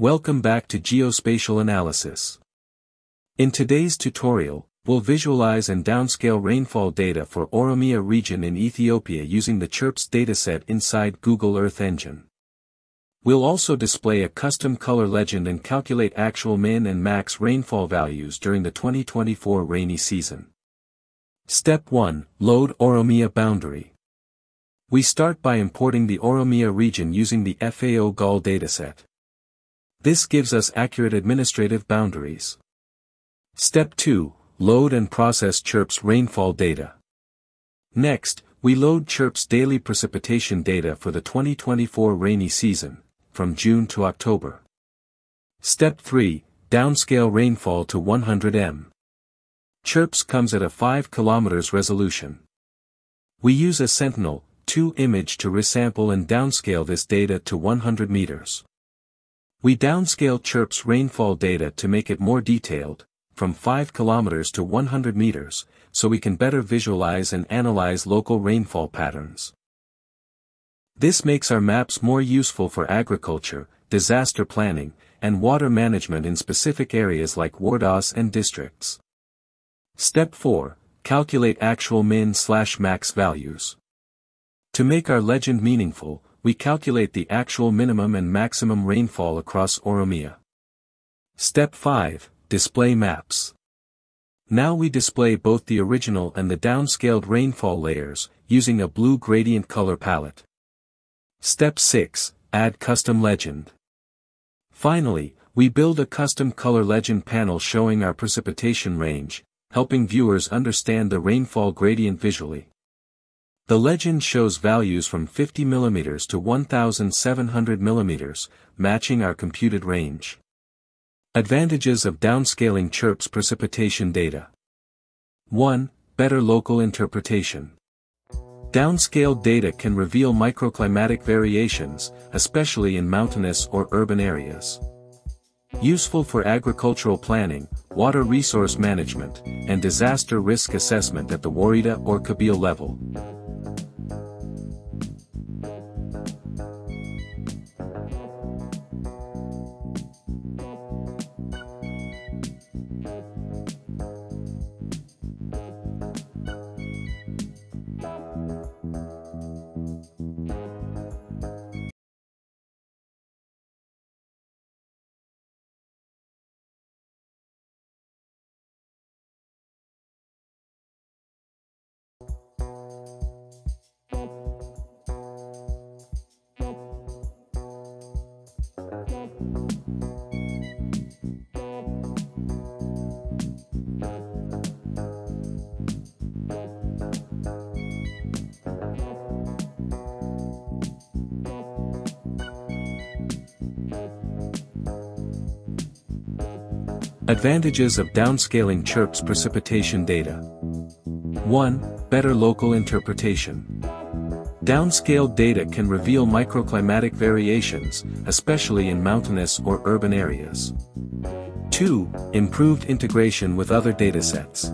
Welcome back to Geospatial Analysis. In today's tutorial, we'll visualize and downscale rainfall data for Oromia region in Ethiopia using the CHIRPS dataset inside Google Earth Engine. We'll also display a custom color legend and calculate actual min and max rainfall values during the 2024 rainy season. Step 1, Load Oromia Boundary. We start by importing the Oromia region using the FAO GAUL dataset. This gives us accurate administrative boundaries. Step 2, Load and process CHIRPS rainfall data. Next, we load CHIRPS daily precipitation data for the 2024 rainy season, from June to October. Step 3, Downscale rainfall to 100 m. CHIRPS comes at a 5 km resolution. We use a Sentinel-2 image to resample and downscale this data to 100 meters. We downscale CHIRPS rainfall data to make it more detailed, from 5 km to 100 meters, so we can better visualize and analyze local rainfall patterns. This makes our maps more useful for agriculture, disaster planning, and water management in specific areas like woredas and districts. Step 4. Calculate actual min slash max values. To make our legend meaningful, we calculate the actual minimum and maximum rainfall across Oromia. Step 5, Display Maps. Now we display both the original and the downscaled rainfall layers, using a blue gradient color palette. Step 6, Add Custom Legend. Finally, we build a custom color legend panel showing our precipitation range, helping viewers understand the rainfall gradient visually. The legend shows values from 50 mm to 1700 mm, matching our computed range. Advantages of downscaling CHIRPS precipitation data. 1. Better local interpretation. Downscaled data can reveal microclimatic variations, especially in mountainous or urban areas. Useful for agricultural planning, water resource management, and disaster risk assessment at the Woreda or Kebele level. Advantages of downscaling CHIRPS precipitation data. 1. Better local interpretation. Downscaled data can reveal microclimatic variations, especially in mountainous or urban areas. 2. Improved integration with other datasets.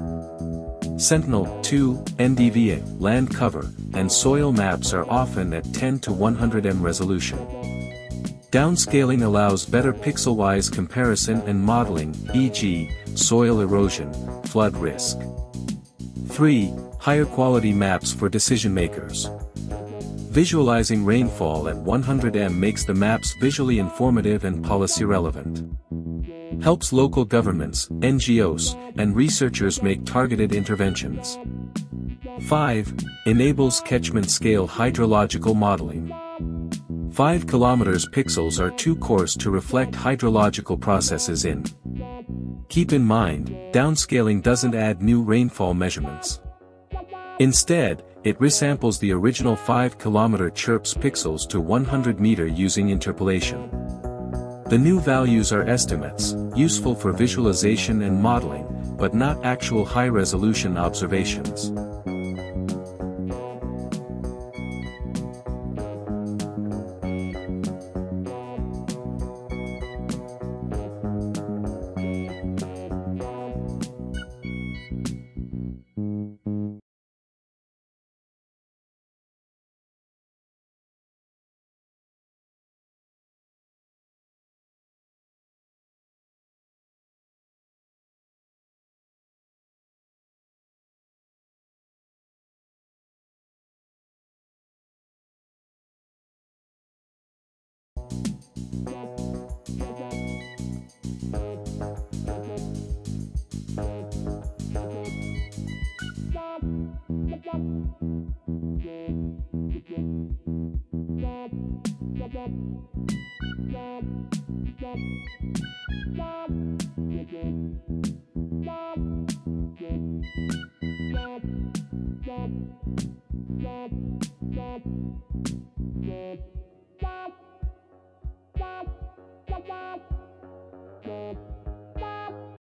Sentinel-2, NDVI, land cover, and soil maps are often at 10 to 100 m resolution. Downscaling allows better pixel-wise comparison and modeling, e.g., soil erosion, flood risk. 3. Higher quality maps for decision makers. Visualizing rainfall at 100 m makes the maps visually informative and policy relevant. Helps local governments, NGOs, and researchers make targeted interventions. 5. Enables catchment scale hydrological modeling. 5 km pixels are too coarse to reflect hydrological processes in. Keep in mind, downscaling doesn't add new rainfall measurements. Instead, it resamples the original 5 km CHIRPS pixels to 100 meter using interpolation. The new values are estimates, useful for visualization and modeling, but not actual high-resolution observations. Thank